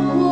love.